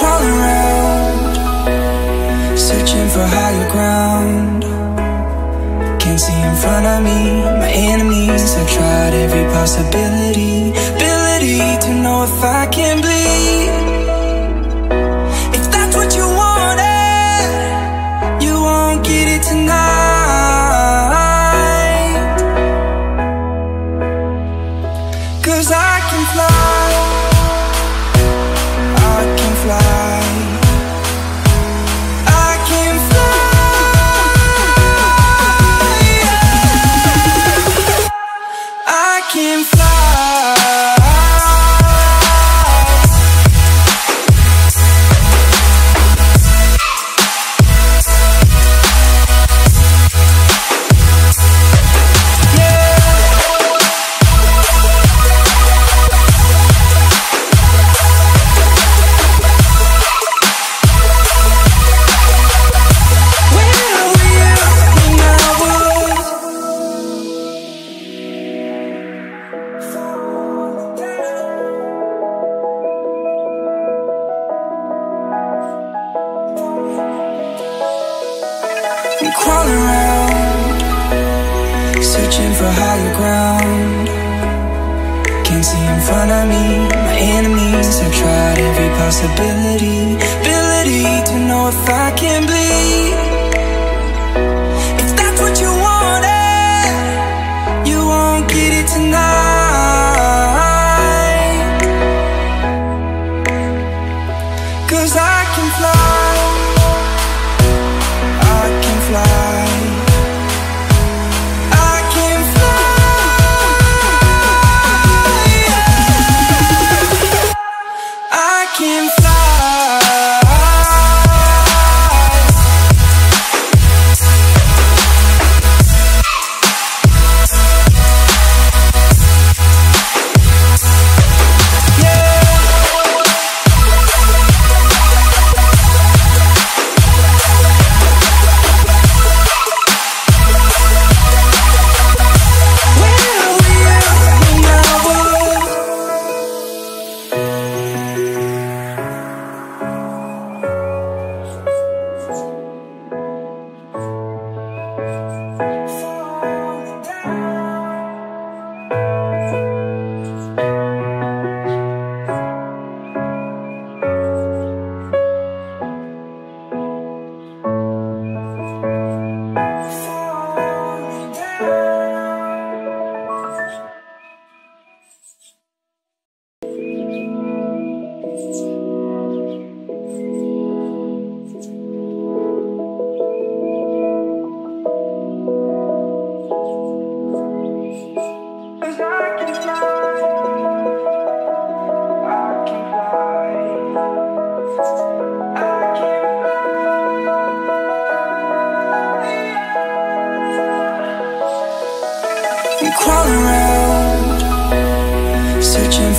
crawling around, searching for higher ground. Can't see in front of me, my enemies. I've tried every possibility, ability to know if I can bleed. If that's what you wanted, you won't get it tonight. Cause I can fly, Crawling around, searching for higher ground. Can't see in front of me, my enemies. I've tried every possibility, ability to know if I can bleed.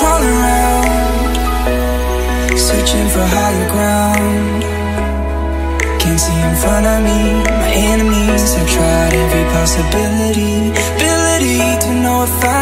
Crawling around, searching for higher ground. Can't see in front of me, my enemies have tried every possibility, ability to know if I.